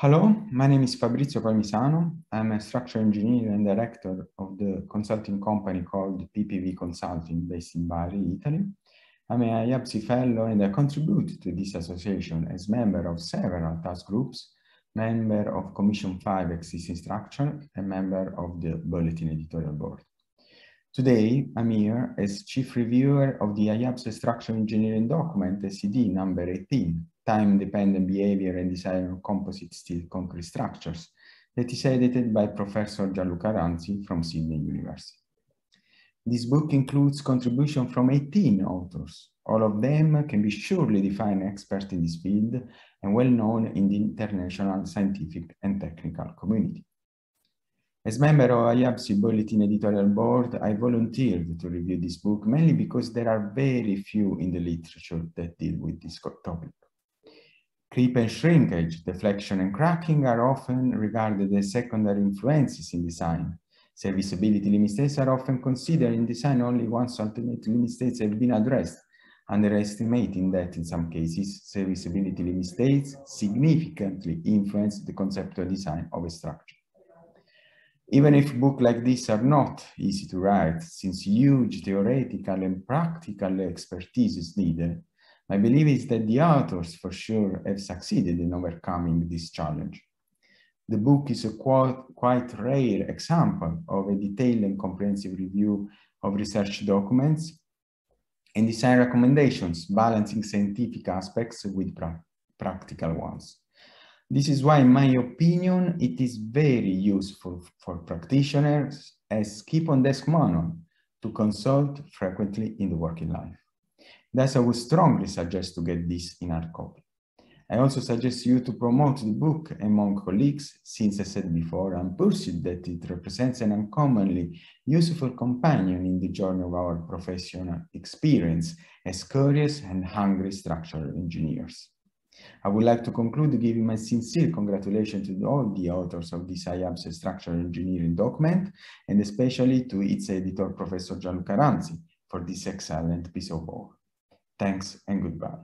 Hello, my name is Fabrizio Palmisano. I'm a structural engineer and director of the consulting company called PPV Consulting based in Bari, Italy. I'm a IABSE fellow and I contribute to this association as member of several task groups, member of Commission 5 existing structure, and member of the Bulletin editorial board. Today, I'm here as chief reviewer of the IABSE structural engineering document, SED number 18, time-dependent behavior and design of composite steel concrete structures that is edited by Professor Gianluca Ranzi from Sydney University. This book includes contribution from 18 authors. All of them can be surely defined experts in this field and well known in the international scientific and technical community. As member of IABSE Bulletin editorial board, I volunteered to review this book mainly because there are very few in the literature that deal with this topic. Creep and shrinkage, deflection and cracking are often regarded as secondary influences in design. Serviceability limit states are often considered in design only once ultimate limit states have been addressed, underestimating that in some cases, serviceability limit states significantly influence the conceptual design of a structure. Even if books like this are not easy to write, since huge theoretical and practical expertise is needed, my belief is that the authors for sure have succeeded in overcoming this challenge. The book is a quite, rare example of a detailed and comprehensive review of research documents and design recommendations, balancing scientific aspects with pra practical ones. This is why, in my opinion, it is very useful for practitioners as keep-on-desk manual to consult frequently in the working life. Thus, I would strongly suggest to get this in hard copy. I also suggest you to promote the book among colleagues, since I said before, I'm persuaded that it represents an uncommonly useful companion in the journey of our professional experience as curious and hungry structural engineers. I would like to conclude giving my sincere congratulations to all the authors of this IABSE structural engineering document, and especially to its editor, Professor Gianluca Ranzi, for this excellent piece of work. Thanks and goodbye.